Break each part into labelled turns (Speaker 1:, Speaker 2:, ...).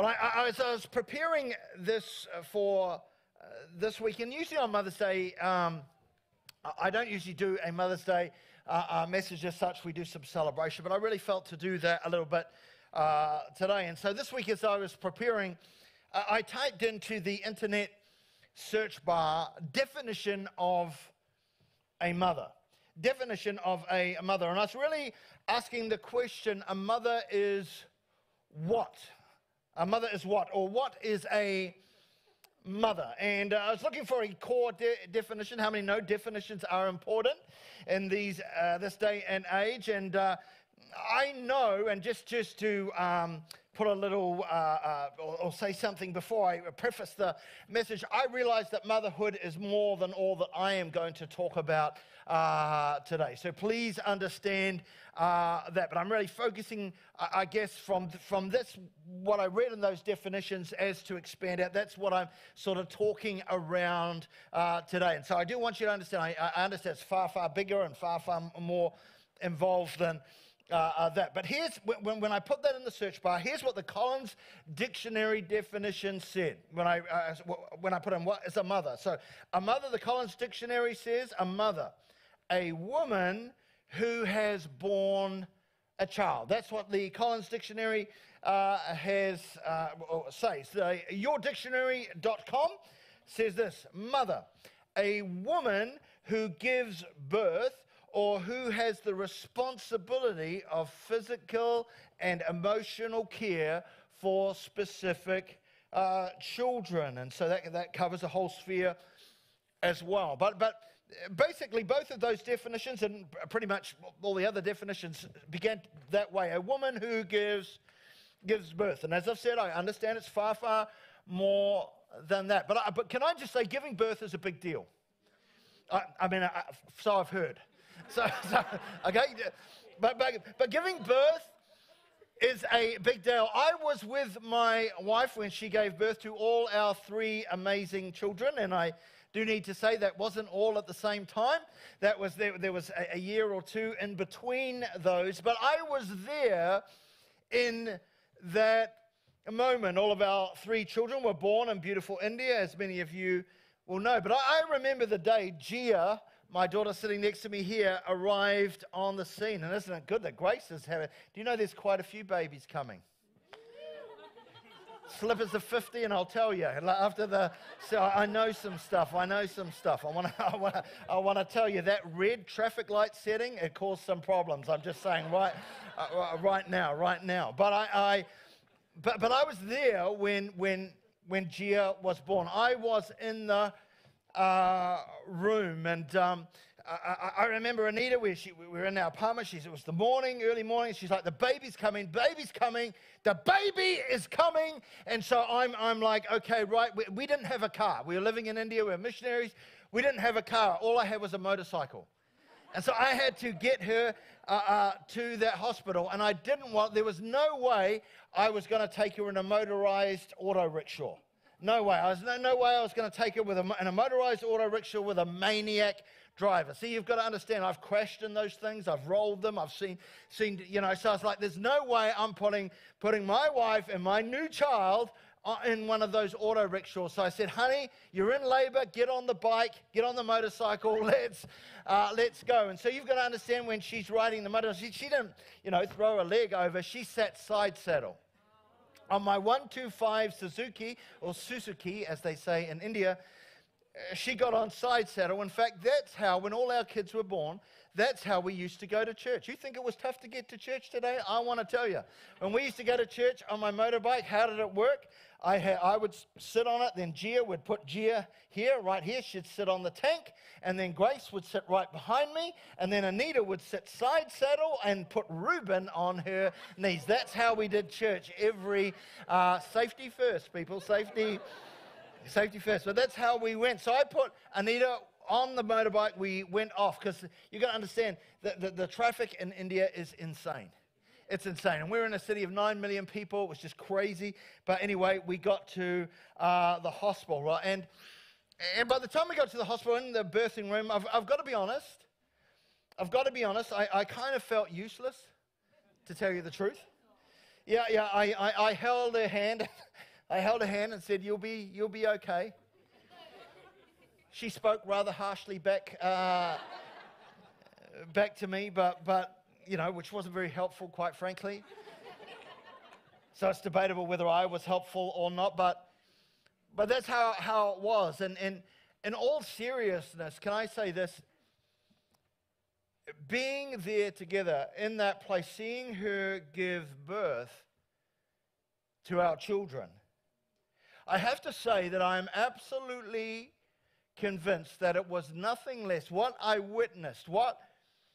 Speaker 1: Well, I, I, as I was preparing this uh, for uh, this week, and usually on Mother's Day, um, I don't usually do a Mother's Day uh, uh, message as such. We do some celebration, but I really felt to do that a little bit uh, today. And so this week, as I was preparing, uh, I typed into the internet search bar definition of a mother. Definition of a mother. And I was really asking the question a mother is what? A mother is what? Or what is a mother? And uh, I was looking for a core de- definition. How many know definitions are important in these, uh, this day and age? And uh, I know, and just, just to um, put a little, uh, uh, or, or, say something before I preface the message, I realize that motherhood is more than all that I am going to talk about uh, today. So please understand uh, that. But I'm really focusing, I guess, from, from this, what I read in those definitions as to expand out. That's what I'm sort of talking around uh, today. And so I do want you to understand, I, I understand it's far, far bigger and far, far more involved than uh, uh, that. But here's when, when I put that in the search bar, here's what the Collins Dictionary definition said when I, uh, when I put in what is a mother. So, a mother, the Collins Dictionary says, a mother, a woman who has born a child. That's what the Collins Dictionary uh, has uh, says. Yourdictionary.com says this mother, a woman who gives birth or who has the responsibility of physical and emotional care for specific uh, children. And so that, that covers a whole sphere as well. But, but basically, both of those definitions and pretty much all the other definitions began that way a woman who gives, gives birth. And as I've said, I understand it's far, far more than that. But, I, but can I just say, giving birth is a big deal? I, I mean, I, so I've heard. So, so okay, but, but, but giving birth is a big deal. I was with my wife when she gave birth to all our three amazing children, and I do need to say that wasn't all at the same time. That was there, there was a, a year or two in between those, but I was there in that moment. All of our three children were born in beautiful India, as many of you will know. But I, I remember the day Gia my daughter sitting next to me here arrived on the scene. And isn't it good that Grace is having? Do you know there's quite a few babies coming? Slippers of 50, and I'll tell you. After the, so I know some stuff. I know some stuff. I want to, I want to, I want to tell you that red traffic light setting it caused some problems. I'm just saying right, uh, right now, right now. But I, I, but, but I was there when, when, when Gia was born. I was in the uh, room. And um, I, I, remember Anita, we, she, we were in our apartment. She, it was the morning, early morning. She's like, the baby's coming, baby's coming, the baby is coming. And so I'm, I'm like, okay, right. We, we didn't have a car. We were living in India, we were missionaries. We didn't have a car. All I had was a motorcycle. And so I had to get her uh, uh, to that hospital. And I didn't want, there was no way I was going to take her in a motorized auto rickshaw. No way. I was, no, no way I was going to take it with a, in a motorized auto rickshaw with a maniac driver. See, you've got to understand, I've in those things, I've rolled them, I've seen, seen you know, so I was like, there's no way I'm putting, putting my wife and my new child in one of those auto rickshaws. So I said, honey, you're in labor, get on the bike, get on the motorcycle, let's, uh, let's go. And so you've got to understand when she's riding the motorcycle, she, she didn't, you know, throw a leg over, she sat side saddle on my 125 Suzuki, or Suzuki as they say in India, uh, she got on side saddle. In fact, that's how, when all our kids were born, that's how we used to go to church. You think it was tough to get to church today? I want to tell you. When we used to go to church on my motorbike, how did it work? I, I would sit on it, then Gia would put Gia here, right here. She'd sit on the tank, and then Grace would sit right behind me, and then Anita would sit side saddle and put Reuben on her knees. That's how we did church every uh, safety first, people. Safety, safety first. But that's how we went. So I put Anita on the motorbike. We went off because you got to understand that the, the traffic in India is insane. It's insane. And we're in a city of 9 million people. It was just crazy. But anyway, we got to uh, the hospital, right? And, and by the time we got to the hospital in the birthing room, I've, I've got to be honest. I've got to be honest. I, I kind of felt useless, to tell you the truth. Yeah, yeah, I, I, I held her hand I held her hand and said, You'll be, you'll be okay. She spoke rather harshly back, uh, back to me, but, but, you know, which wasn't very helpful, quite frankly. So it's debatable whether I was helpful or not, but, but that's how, how it was. And, and in all seriousness, can I say this? Being there together in that place, seeing her give birth to our children, I have to say that I am absolutely convinced that it was nothing less. What I witnessed, what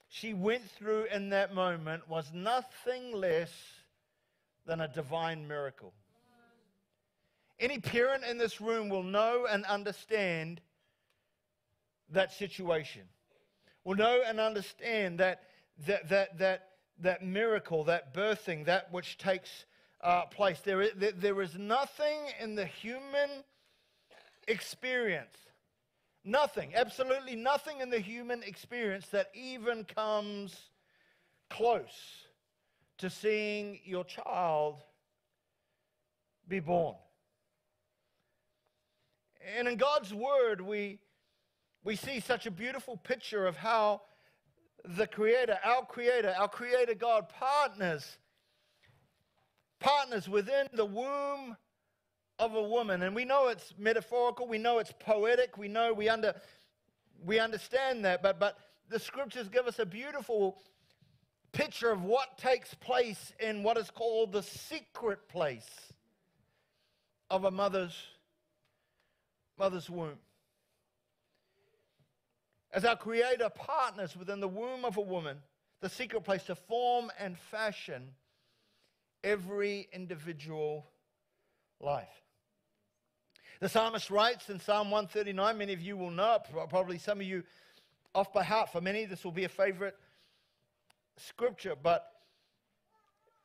Speaker 1: she went through in that moment, was nothing less than a divine miracle. Any parent in this room will know and understand that situation, will know and understand that, that, that, that, that miracle, that birthing, that which takes uh, place. There is, there is nothing in the human experience, nothing, absolutely nothing in the human experience that even comes close to seeing your child be born. And in God's Word, we, we see such a beautiful picture of how the Creator, our Creator, our Creator God partners, partners within the womb of a woman. And we know it's metaphorical, we know it's poetic, we know we, under, we understand that, but, but the scriptures give us a beautiful picture of what takes place in what is called the secret place of a mother's mother's womb. As our Creator partners within the womb of a woman, the secret place to form and fashion every individual life. The psalmist writes in Psalm 139, many of you will know it, probably some of you off by heart. For many, this will be a favorite scripture, but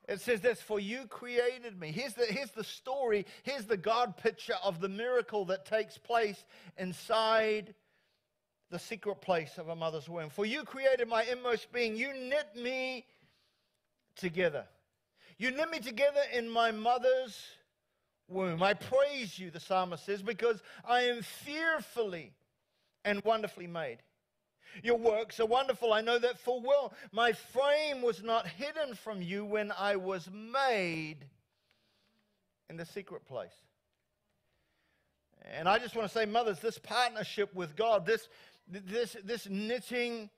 Speaker 1: it says this For you created me. Here's the, here's the story. Here's the God picture of the miracle that takes place inside the secret place of a mother's womb. For you created my inmost being. You knit me together. You knit me together in my mother's womb. I praise you, the psalmist says, because I am fearfully and wonderfully made. Your works are wonderful. I know that full well. My frame was not hidden from you when I was made in the secret place. And I just want to say, mothers, this partnership with God, this, this, this knitting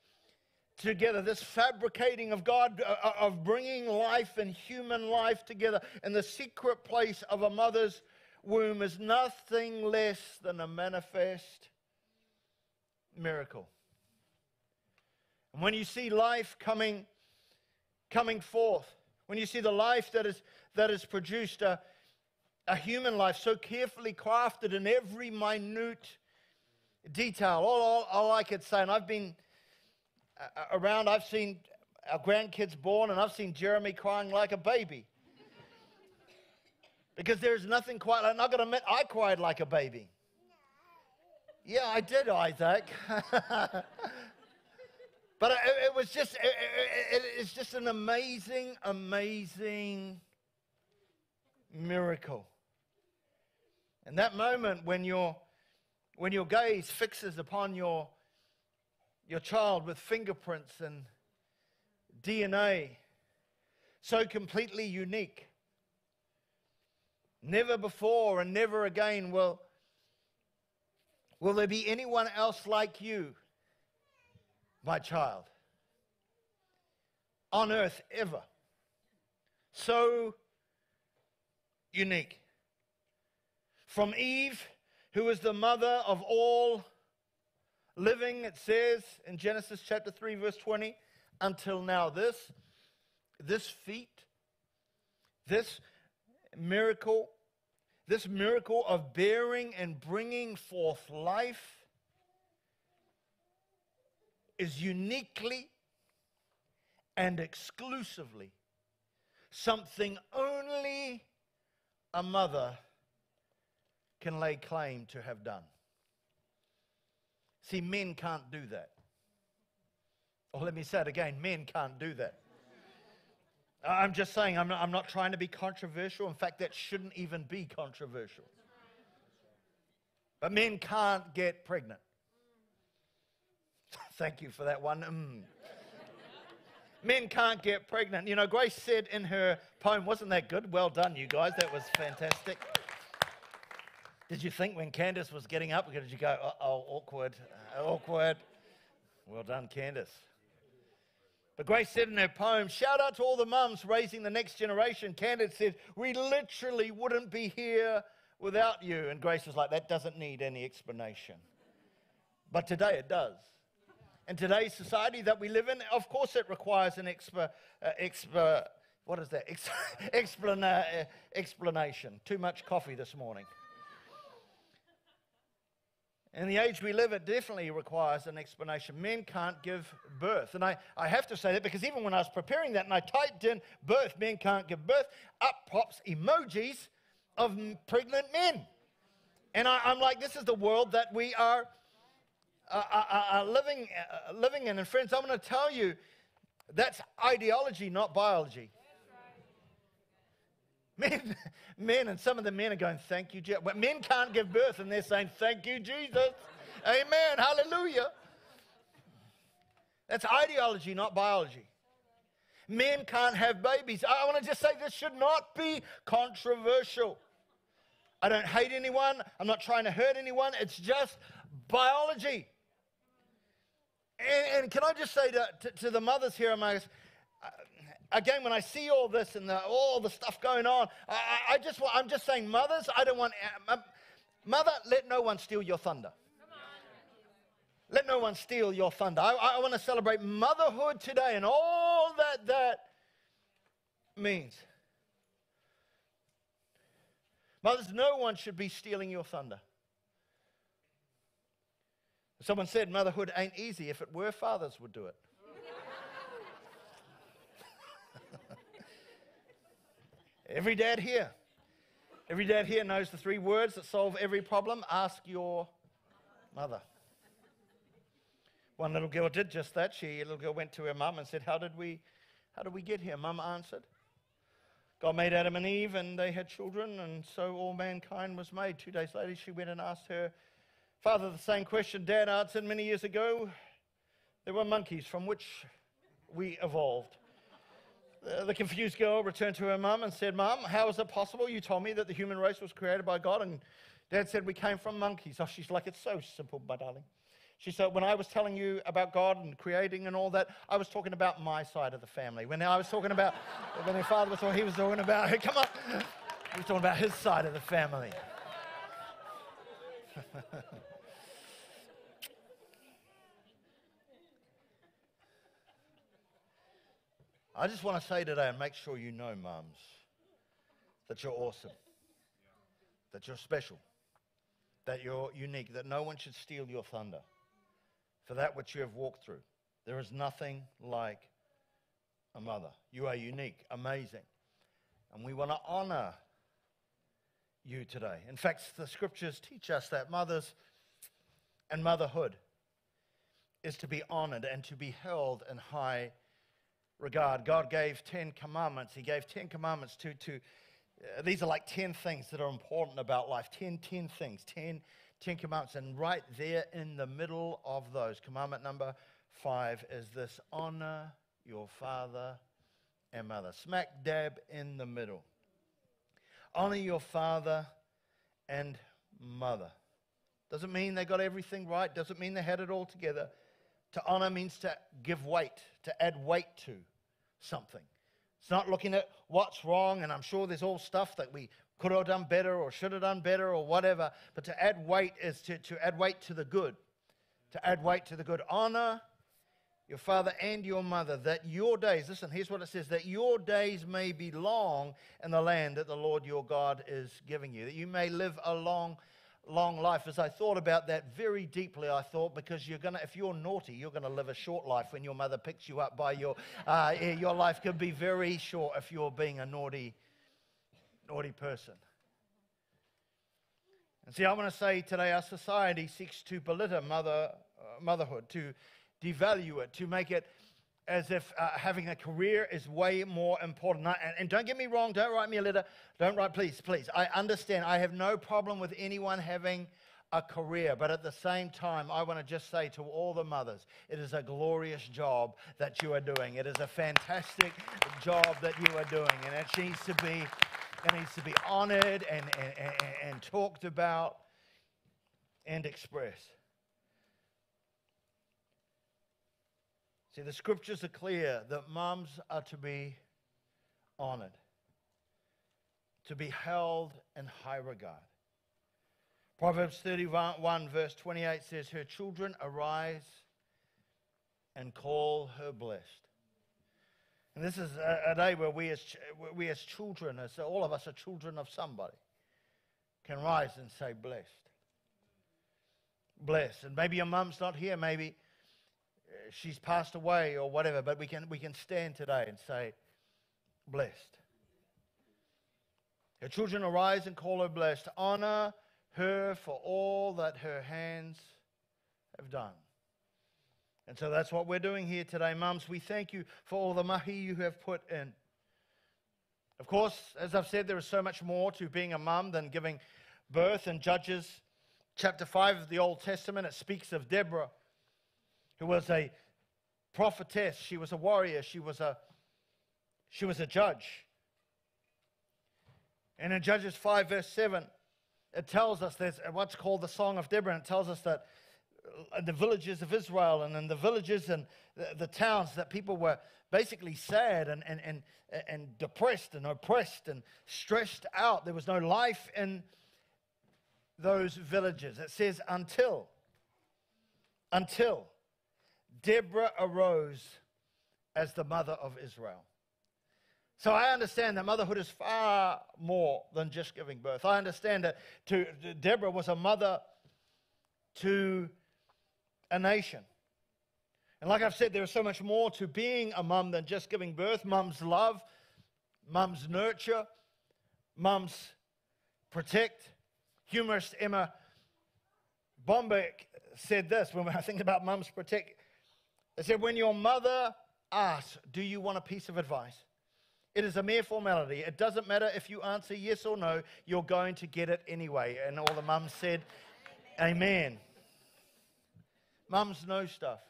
Speaker 1: together, this fabricating of God, uh, uh, of bringing life and human life together in the secret place of a mother's womb is nothing less than a manifest miracle. And when you see life coming, coming forth, when you see the life that is, that is produced, a, a human life so carefully crafted in every minute detail, all, all, all I could say, and I've been around, I've seen our grandkids born, and I've seen Jeremy crying like a baby. Because there's nothing quite, I'm not going to admit, I cried like a baby. Yeah, I did, Isaac. But it, it was just, it, it, it's just an amazing, amazing miracle. And that moment when your, when your gaze fixes upon your, your child with fingerprints and DNA, so completely unique. Never before and never again will, will there be anyone else like you my child, on earth ever. So unique. From Eve, who is the mother of all living, it says in Genesis chapter 3, verse 20, until now, this, this feat, this miracle, this miracle of bearing and bringing forth life is uniquely and exclusively something only a mother can lay claim to have done. See, men can't do that. Or let me say it again men can't do that. I'm just saying, I'm not, I'm not trying to be controversial. In fact, that shouldn't even be controversial. But men can't get pregnant. Thank you for that one. Mm. men can't get pregnant. You know, Grace said in her poem, wasn't that good? Well done, you guys. That was fantastic. Did you think when Candace was getting up, did you go, oh, awkward, uh, awkward? Well done, Candace. But Grace said in her poem, shout out to all the mums raising the next generation. Candace said, we literally wouldn't be here without you. And Grace was like, that doesn't need any explanation. But today it does. And today's society that we live in, of course, it requires an expa, uh, expa what is that? Ex- explana- uh, explanation. Too much coffee this morning. In the age we live, it definitely requires an explanation. Men can't give birth. And I, I have to say that because even when I was preparing that and I typed in birth, men can't give birth, up pops emojis of pregnant men. And I, am like, this is the world that we are uh, uh, uh, uh living, uh, living in. And friends, I'm going to tell you that's ideology, not biology. Men, men, and some of the men are going, Thank you, Jesus. But men can't give birth, and they're saying, Thank you, Jesus. Amen. Hallelujah. That's ideology, not biology. Men can't have babies. I want to just say this should not be controversial. I don't hate anyone. I'm not trying to hurt anyone. It's just biology. And, and can I just say to, to, to the mothers here among us, again, when I see all this and the, all the stuff going on, I, I just, I'm just saying, mothers, I don't want, uh, mother, let no one steal your thunder. Let no one steal your thunder. I, I want to celebrate motherhood today and all that that means. Mothers, no one should be stealing your thunder. Someone said motherhood ain't easy. If it were, fathers would do it. Every dad here, every dad here knows the three words that solve every problem. Ask your mother. One little girl did just that. She, a little girl went to her mum and said, How did we, how did we get here? Mum answered, God made Adam and Eve and they had children, and so all mankind was made. Two days later, she went and asked her father the same question Dad answered many years ago. There were monkeys from which we evolved. Uh, the confused girl returned to her mum and said, Mum, how is it possible? You told me that the human race was created by God. And dad said, We came from monkeys. Oh, she's like, It's so simple, my darling. She said, When I was telling you about God and creating and all that, I was talking about my side of the family. When I was talking about, when her father was talking, he was talking about, he come on, he was talking about his side of the family. I just want to say today and make sure you know, mums, that you're awesome, that you're special, that you're unique, that no one should steal your thunder for that which you have walked through. There is nothing like a mother. You are unique, amazing. And we want to honor you today. In fact, the scriptures teach us that mothers and motherhood is to be honored and to be held in high regard. God gave 10 commandments. He gave 10 commandments to, to uh, these are like 10 things that are important about life. 10, 10 things, 10, 10 commandments. And right there in the middle of those, commandment number five is this honor your father and mother. Smack dab in the middle. Honor your father and mother. Doesn't mean they got everything right, doesn't mean they had it all together. To honor means to give weight, to add weight to something. It's not looking at what's wrong, and I'm sure there's all stuff that we could have done better or should have done better or whatever. But to add weight is to, to add weight to the good. To add weight to the good. Honor your father and your mother, that your days, listen, here's what it says, that your days may be long in the land that the Lord your God is giving you, that you may live a long long life. As I thought about that very deeply, I thought because you're gonna, if you're naughty, you're gonna live a short life when your mother picks you up by your, uh, your life could be very short if you're being a naughty, naughty person. And see, I want to say today, our society seeks to belittle mother, uh, motherhood, to devalue it, to make it as if uh, having a career is way more important. And, and don't get me wrong, don't write me a letter. Don't write, please, please. I understand. I have no problem with anyone having a career. But at the same time, I want to just say to all the mothers, it is a glorious job that you are doing. It is a fantastic job that you are doing. And it needs to be, it needs to be honored and, and, and, and talked about and expressed. See, the scriptures are clear that moms are to be honored, to be held in high regard. Proverbs 31, verse 28 says, Her children arise and call her blessed. And this is a, day where we as, we as children, as all of us are children of somebody, can rise and say, Blessed. Blessed. And maybe your mum's not here, maybe she's passed away or whatever, but we can, we can stand today and say, Blessed. Her children arise and call her blessed. Honor her for all that her hands have done. And so that's what we're doing here today, mums. We thank you for all the mahi you have put in. Of course, as I've said, there is so much more to being a mum than giving birth. In Judges chapter 5 of the Old Testament, it speaks of Deborah, who was a prophetess. She was a warrior. She was a, she was a judge. And in Judges 5, verse 7, it tells us there's what's called the Song of Deborah, and it tells us that in the villages of Israel and in the villages and the, the towns that people were basically sad and, and, and, and depressed and oppressed and stressed out. There was no life in those villages. It says, until, until Deborah arose as the mother of Israel. So I understand that motherhood is far more than just giving birth. I understand that to, Deborah was a mother to a nation. And like I've said, there is so much more to being a mum than just giving birth. Mum's love, mum's nurture, mum's protect. Humorist Erma Bombeck said this when I think about mum's protect. They said, when your mother asks, Do you want a piece of advice? It is a mere formality. It doesn't matter if you answer yes or no, you're going to get it anyway. And all the mums said, Amen. Amen. Mums know stuff.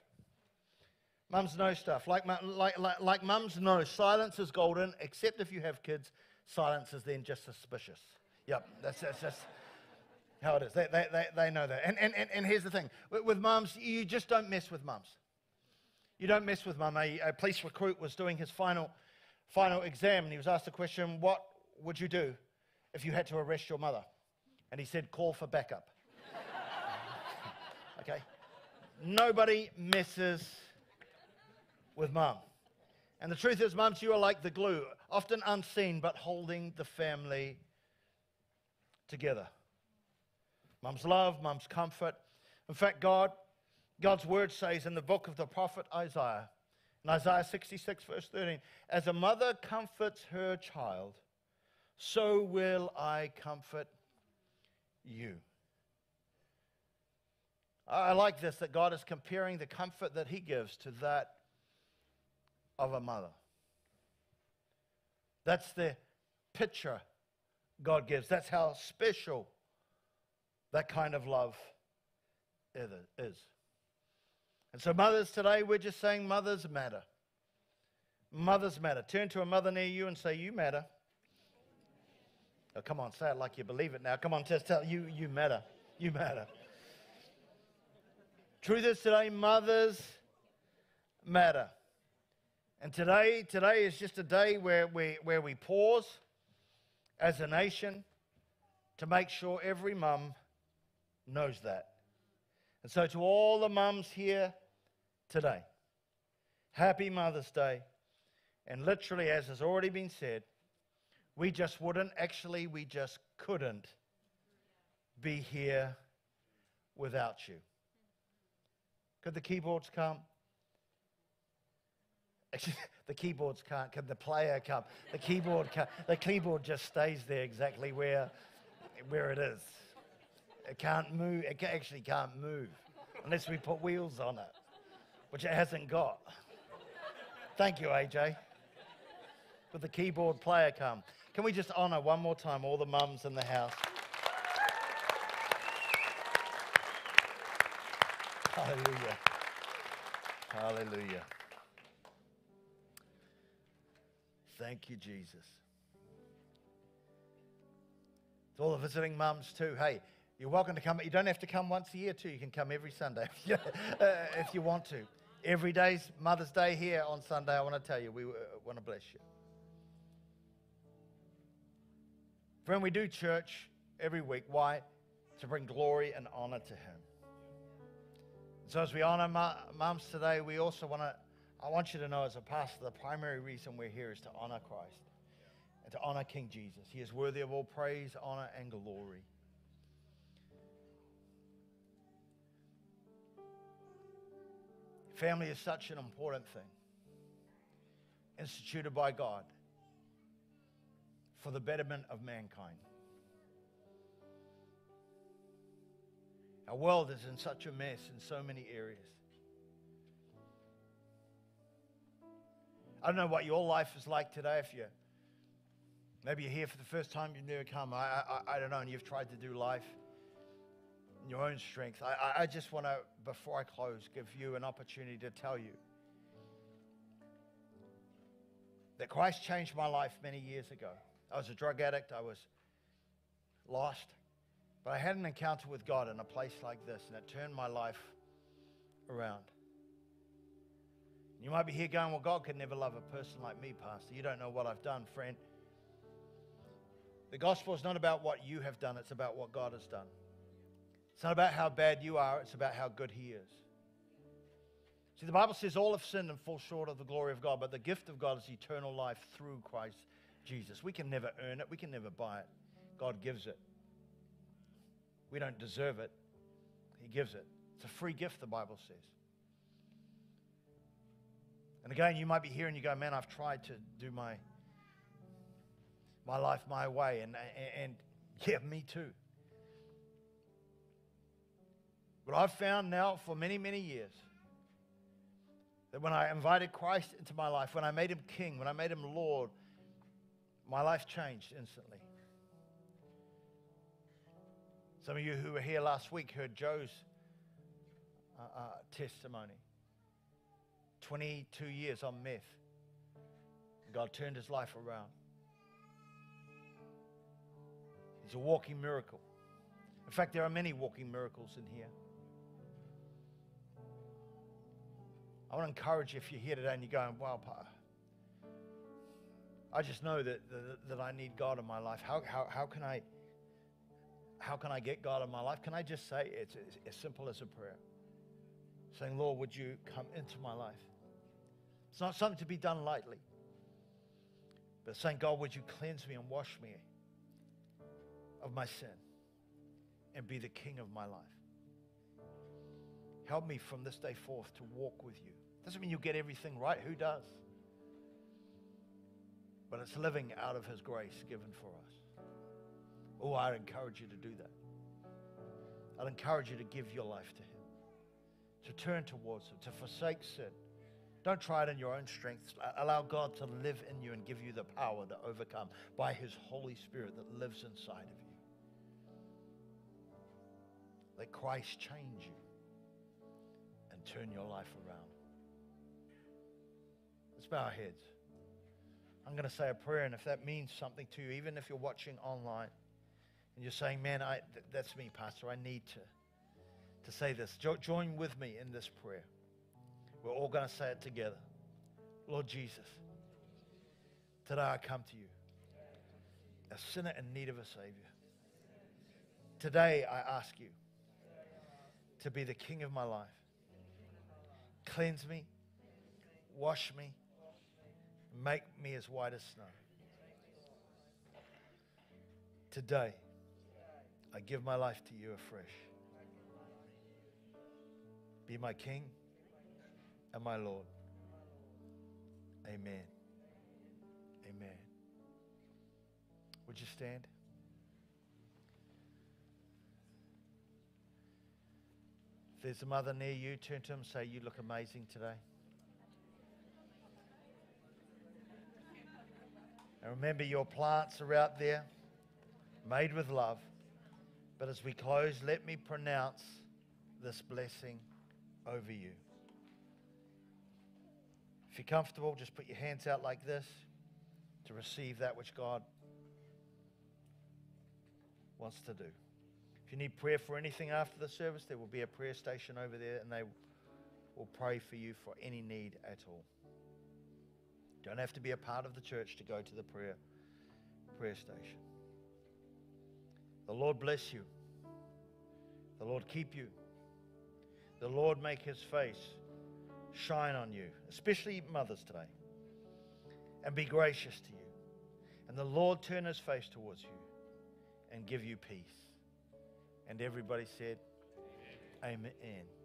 Speaker 1: Mums know stuff. Like, like, like, like mums know silence is golden, except if you have kids, silence is then just suspicious. Yep, that's, that's just how it is. They, they, they, they know that. And, and, and, and here's the thing with, with mums, you just don't mess with mums. You don't mess with mum. A, a police recruit was doing his final final exam, and he was asked the question, What would you do if you had to arrest your mother? And he said, Call for backup. okay? Nobody messes with mum. And the truth is, mums, you are like the glue, often unseen, but holding the family together. Mum's love, mum's comfort. In fact, God, God's word says in the book of the prophet Isaiah, in Isaiah 66, verse 13, as a mother comforts her child, so will I comfort you. I like this that God is comparing the comfort that He gives to that of a mother. That's the picture God gives. That's how special that kind of love is. And so, mothers, today we're just saying mothers matter. Mothers matter. Turn to a mother near you and say, You matter. Oh, come on, say it like you believe it now. Come on, just tell you, you matter. You matter. Truth is today, mothers matter. And today, today is just a day where we, where we pause as a nation to make sure every mum knows that. And so, to all the mums here today. Happy Mother's Day. And literally, as has already been said, we just wouldn't, actually, we just couldn't be here without you. Could the keyboards come? The keyboards can't. Can the player come? The keyboard can't. The keyboard just stays there exactly where, where it is. It can't move. It actually can't move unless we put wheels on it which it hasn't got. Thank you, AJ. With the keyboard player come. Can we just honor one more time all the mums in the house? Hallelujah. Hallelujah. Thank you, Jesus. To all the visiting mums, too. Hey, you're welcome to come. You don't have to come once a year, too. You can come every Sunday uh, if you want to. Every day's Mother's Day here on Sunday. I want to tell you, we uh, want to bless you. Friend, we do church every week. Why? To bring glory and honor to Him. So as we honor moms today, we also want to, I want you to know as a pastor, the primary reason we're here is to honor Christ and to honor King Jesus. He is worthy of all praise, honor, and glory. Family is such an important thing, instituted by God for the betterment of mankind. Our world is in such a mess in so many areas. I don't know what your life is like today if you maybe you're here for the first time, you've never come. I, I, I don't know, and you've tried to do life in your own strength. I, I just want to, before I close, give you an opportunity to tell you that Christ changed my life many years ago. I was a drug addict, I was lost. But I had an encounter with God in a place like this, and it turned my life around. You might be here going, Well, God could never love a person like me, Pastor. You don't know what I've done, friend. The gospel is not about what you have done, it's about what God has done. It's not about how bad you are, it's about how good He is. See, the Bible says all have sinned and fall short of the glory of God, but the gift of God is eternal life through Christ Jesus. We can never earn it, we can never buy it. God gives it. We don't deserve it, He gives it. It's a free gift, the Bible says. And again, you might be here and you go, man, I've tried to do my, my life my way. And, and, and yeah, me too. But I've found now for many, many years that when I invited Christ into my life, when I made him king, when I made him Lord, my life changed instantly. Some of you who were here last week heard Joe's uh, uh, testimony. 22 years on meth. God turned his life around. He's a walking miracle. In fact, there are many walking miracles in here. I want to encourage you if you're here today and you're going, wow, pa, I just know that, that, that I need God in my life. How, how, how can I how can I get God in my life? Can I just say it's as simple as a prayer? Saying, Lord, would you come into my life? It's not something to be done lightly, but saying, God, would you cleanse me and wash me of my sin and be the king of my life? Help me from this day forth to walk with you. Doesn't mean you get everything right. Who does? But it's living out of his grace given for us. Oh, I'd encourage you to do that. I'd encourage you to give your life to Him, to turn towards Him, to forsake sin. Don't try it in your own strength. Allow God to live in you and give you the power to overcome by His Holy Spirit that lives inside of you. Let Christ change you and turn your life around. Let's bow our heads. I'm going to say a prayer, and if that means something to you, even if you're watching online, and you're saying, man, I, th- that's me, Pastor, I need to, to say this. Jo- join with me in this prayer. We're all going to say it together. Lord Jesus, today I come to you, a sinner in need of a Savior. Today I ask you to be the King of my life. Cleanse me, wash me, make me as white as snow. Today, I give my life to you afresh. Be my King and my Lord. Amen. Amen. Would you stand? If there's a mother near you, turn to him and say, You look amazing today. And remember, your plants are out there, made with love. But as we close, let me pronounce this blessing over you. If you're comfortable, just put your hands out like this to receive that which God wants to do. If you need prayer for anything after the service, there will be a prayer station over there and they will pray for you for any need at all. Don't have to be a part of the church to go to the prayer prayer station. The Lord bless you. The Lord keep you. The Lord make his face shine on you, especially mothers today, and be gracious to you. And the Lord turn his face towards you and give you peace. And everybody said, Amen. Amen.